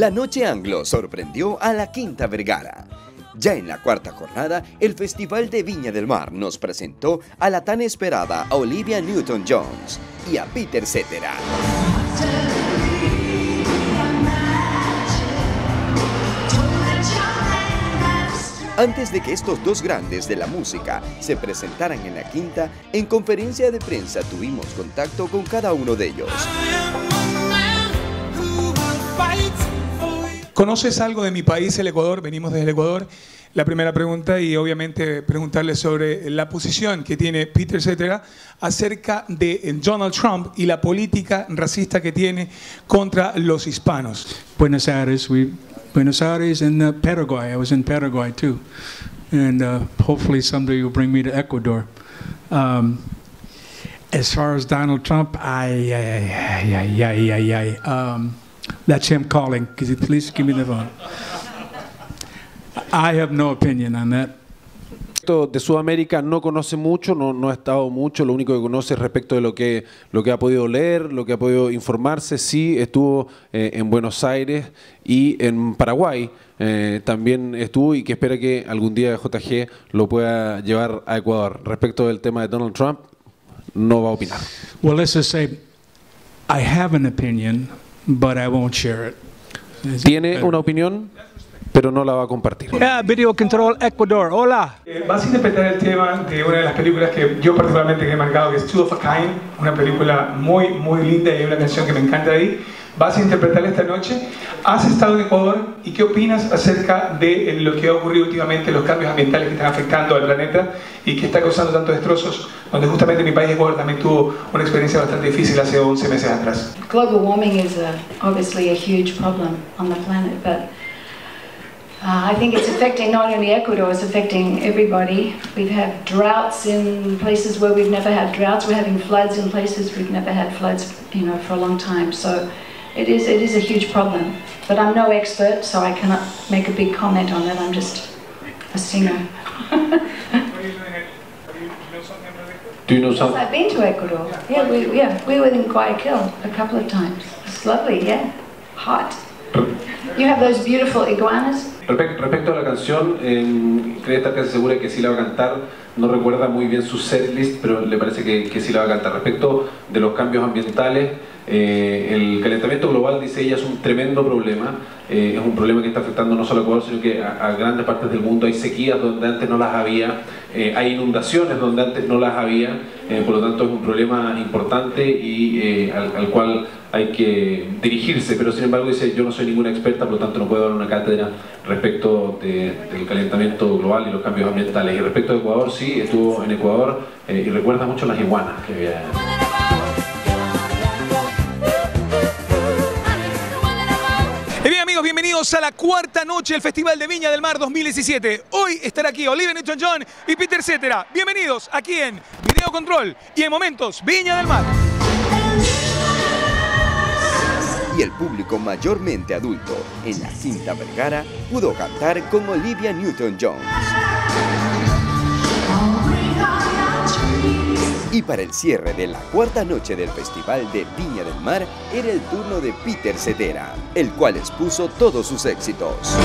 La Noche Anglo sorprendió a la Quinta Vergara. Ya en la cuarta jornada, el Festival de Viña del Mar nos presentó a la tan esperada Olivia Newton-Jones y a Peter Cetera. Antes de que estos dos grandes de la música se presentaran en la quinta, en conferencia de prensa tuvimos contacto con cada uno de ellos. ¿Conoces algo de mi país, el Ecuador? Venimos desde el Ecuador. La primera pregunta y obviamente preguntarle sobre la posición que tiene Peter Cetera acerca de Donald Trump y la política racista que tiene contra los hispanos. Buenos Aires, Buenos Aires and uh, Paraguay. I was in Paraguay too. And uh, hopefully someday you'll bring me to Ecuador. Um, as far as Donald Trump, I, I, I, I, I, I, um, that's him calling. Could you please give me the phone? I have no opinion on that. de Sudamérica no conoce mucho, no, no, ha estado mucho, lo único que conoce es respecto de lo que, lo que ha podido leer, lo que ha podido informarse, sí estuvo eh, en Buenos Aires y en Paraguay. Eh, también estuvo y que espera que algún día JG lo pueda llevar a Ecuador. Respecto del tema de Donald Trump, no va a opinar. Well, let's just say I have an opinion, but I won't share it. Tiene una opinión, pero no la va a compartir. Yeah, Video Control Ecuador, hola. Eh, vas a interpretar el tema de una de las películas que yo particularmente he marcado, que es Two of a Kind, una película muy, muy linda y hay una canción que me encanta ahí. Vas a interpretar esta noche. ¿Has estado en Ecuador y qué opinas acerca de lo que ha ocurrido últimamente, los cambios ambientales que están afectando al planeta y que está causando tantos destrozos? Donde justamente mi país, Ecuador, también tuvo una experiencia bastante difícil hace 11 meses atrás. Global warming is a, obviously a huge problem on the planet, but Uh, I think it's affecting not only Ecuador, it's affecting everybody. We've had droughts in places where we've never had droughts. We're having floods in places we've never had floods, you know, for a long time. So it is, it is a huge problem. But I'm no expert, so I cannot make a big comment on it. I'm just a singer. Do you know something? I've been to Ecuador. Yeah, we, yeah, we were in Guayaquil a couple of times. It's lovely, yeah. Hot. You have those beautiful iguanas. Respecto a la canción, eh, cree estar casi segura que sí la va a cantar. No recuerda muy bien su setlist, pero le parece que, que sí la va a cantar. Respecto de los cambios ambientales, eh, el calentamiento global, dice ella, es un tremendo problema. Eh, es un problema que está afectando no solo a Ecuador, sino que a, grandes partes del mundo. Hay sequías donde antes no las había, eh, hay inundaciones donde antes no las había. por lo tanto, es un problema importante y al, al, cual hay que dirigirse. Pero sin embargo, dice, yo no soy ninguna experta, por lo tanto no puedo dar una cátedra respecto de, del calentamiento global y los cambios ambientales. Y respecto a Ecuador, sí, estuvo en Ecuador y recuerda mucho las iguanas que había. bienvenidos a la cuarta noche del Festival de Viña del Mar 2017. Hoy estará aquí Olivia Newton-John y Peter Cetera. Bienvenidos aquí en Video Control y en Momentos Viña del Mar y el público mayormente adulto en la cinta vergara pudo cantar con Olivia Newton-John. Y para el cierre de la cuarta noche del Festival de Viña del Mar era el turno de Peter Cetera, el cual expuso todos sus éxitos.